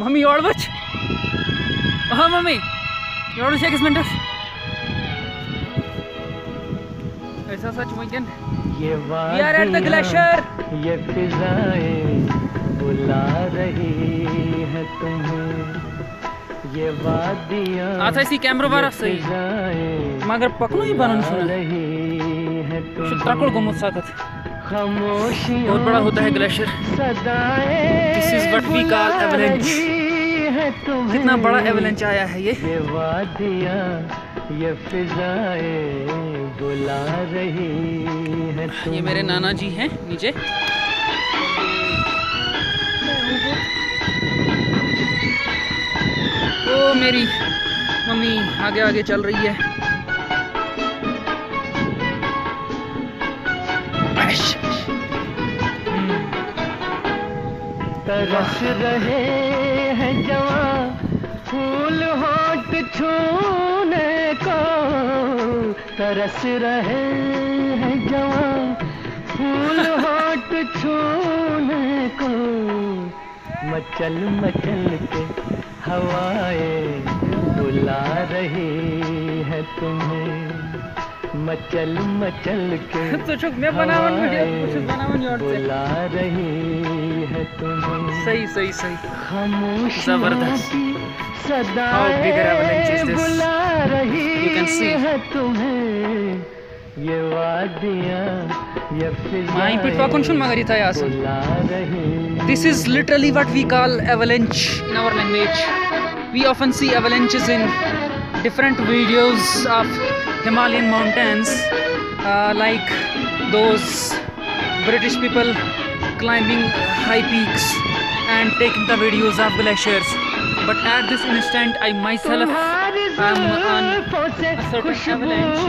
Mummy ओडवच ओह हाँ, mummy. ओडवच एक minute? ऐसा सच मुगन ये यार एट द ग्लेशियर ये फिजाए बुला रही है तुम्हें। ये वादियाँ आ था इसी कैमरा बार सही। मगर पकनो ही बनन सुन। रही है तुम सुत्रकुल गुमत सागत बहुत बड़ा होता है ग्लेशियर call बुला avalanche. रही है तुम्हें। कितना बड़ा एवलेंच आया है ये। ये फिजाएँ बुला रही है ये मेरे नाना जी हैं नीचे। ओ मेरी मम्मी आगे आगे चल रही है। तरस रहे हैं जवां फूल होठ छूने को। तरस रहे हैं जवां फूल होठ छूने को। मचल मचल के हवाएँ बुला रही है तुम्हें। मचल मचल के तो चुप मैं बनावन वीडियो बनावन बुला रही है तुम्हें। सही सही सही। खामोश ज़बरदस्त। सदा बुला रही है तुम्हें। ये वादियाँ माई पिट वाकुन सुन मगर इतना यार। सुन this is literally what we call avalanche in our language we often see avalanches in different videos of Himalayan mountains like those British people climbing high peaks and taking the videos of glaciers. But at this instant, I myself am on a certain avalanche.